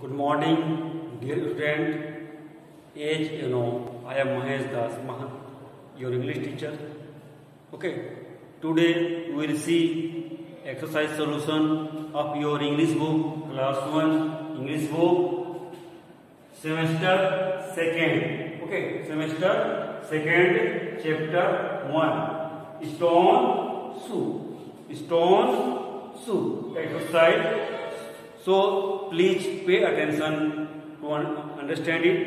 Good morning, dear student. As you know, I am Mahesh Das, Mah- your English teacher. Okay, today we will see exercise solution of your English book, class 1, English book, semester second. Okay, semester second, chapter 1. Stone soup. Stone soup. Exercise so please pay attention to un- understand it.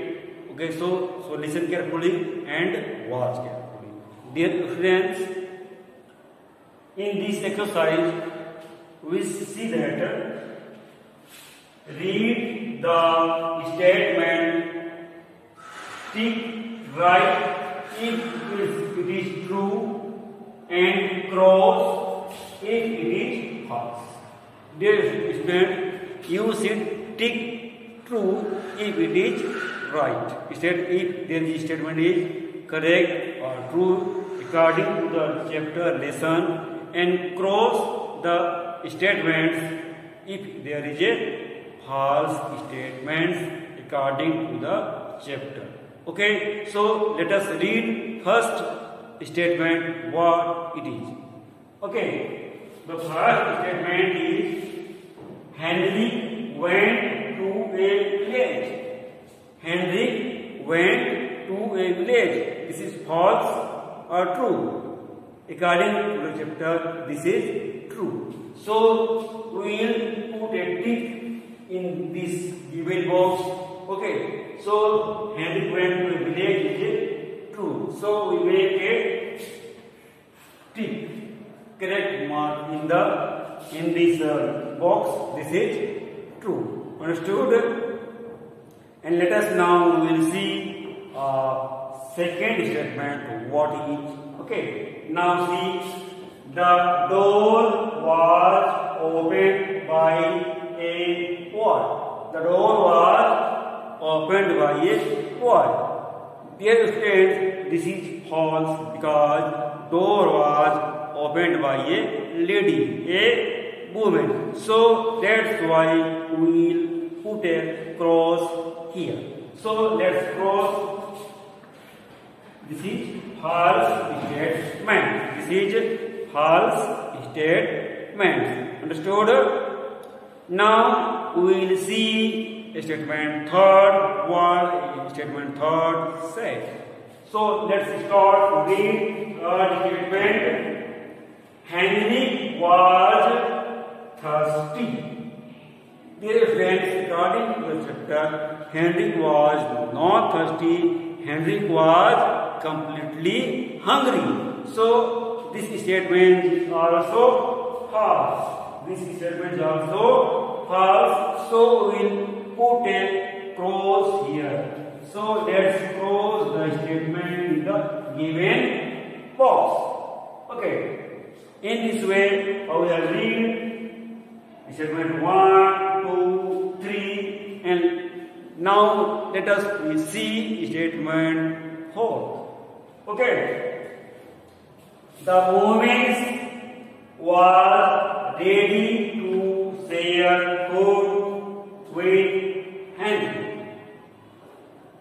Okay, so so listen carefully and watch carefully. Dear friends, in this exercise, we see that read the statement, tick right if it is, true, and cross if it is false. Dear student, you should tick true if it is right. State if the statement is correct or true according to the chapter lesson and cross the statements if there is a false statement according to the chapter. Okay, so let us read first statement what it is. Okay, the first statement is Henry went to a village. Henry went to a village. This is false or true? According to the chapter, this is true. So we will put a tick in this given box. Okay. So Henry went to a village is true. So we make a tick. Correct mark in the in this uh, box. This is true. Understood? And let us now we will see uh, second statement what is okay. Now see the door was opened by a boy. The door was opened by a boy. Dear students, this is false because door was opened by a lady, a woman. So that's why we will put a cross here. So let's cross. This is false statement. This is false statement. Understood? Now we will see statement third. What statement third says. So let's start with third statement. Henry was thirsty. Dear friends, according to the Henry was not thirsty. Henry was completely hungry. So this statement is also false. This statement is also false. So we will put a cross here. So let's cross the statement in the given box. Okay. In this way, I will read statement 1, 2, 3 and now let us see statement 4. Okay. The woman was ready to share food with Henry.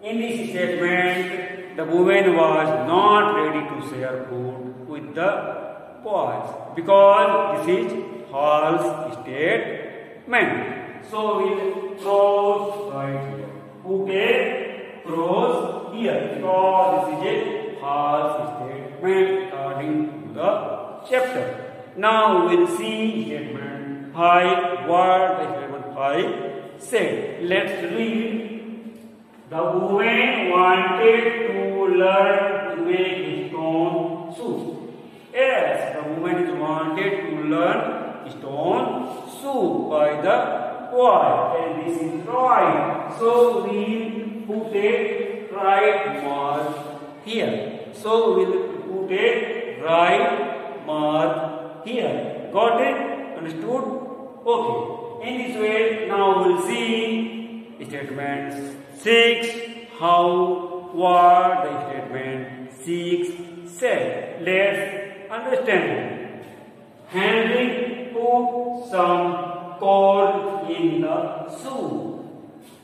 In this statement, the woman was not ready to share food with the boys because this is statement. So we'll cross right here. Put a cross here because this is a false statement according to the chapter. Now we'll see statement 5. What the statement 5 said. Let's read. The woman wanted to learn to make stone soup. Yes, the woman wanted to learn stone soup by the boy. And this is right. So we put a right mark here. So we will put a right mark here. Got it? Understood? Okay. In this way, now we'll see statements 6. How, what the statement 6 said. Let's understand. Henry put some coal in the soup.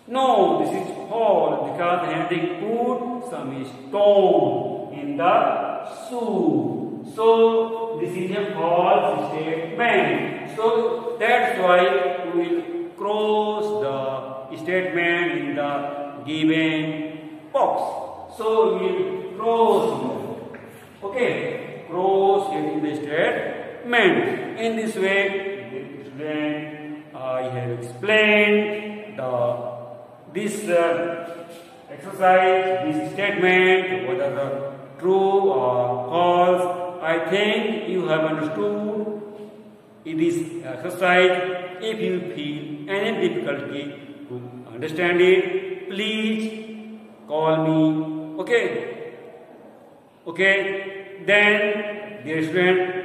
No, this is false because Henry put some stone in the soup. So this is a false statement. So that's why we will cross the statement in the given box. So we will cross. Okay, cross in the statement. In this way, student, I have explained the this uh, exercise, this statement, whether the true or false, I think you have understood this exercise. If you feel any difficulty to understand it, please call me. Okay? Okay? Then, dear student,